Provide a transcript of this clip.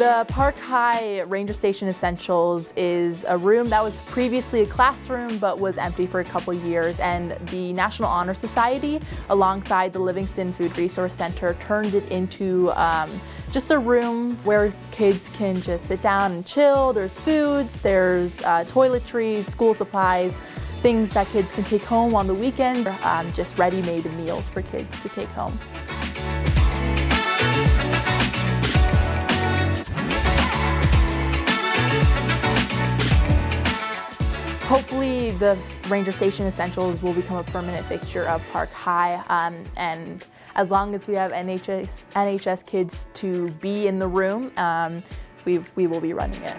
The Park High Ranger Station Essentials is a room that was previously a classroom but was empty for a couple years and the National Honor Society alongside the Livingston Food Resource Center turned it into um, just a room where kids can just sit down and chill. There's foods, there's uh, toiletries, school supplies, things that kids can take home on the weekend, um, just ready-made meals for kids to take home. Hopefully the Ranger Station Essentials will become a permanent fixture of Park High um, and as long as we have NHS, NHS kids to be in the room, um, we, we will be running it.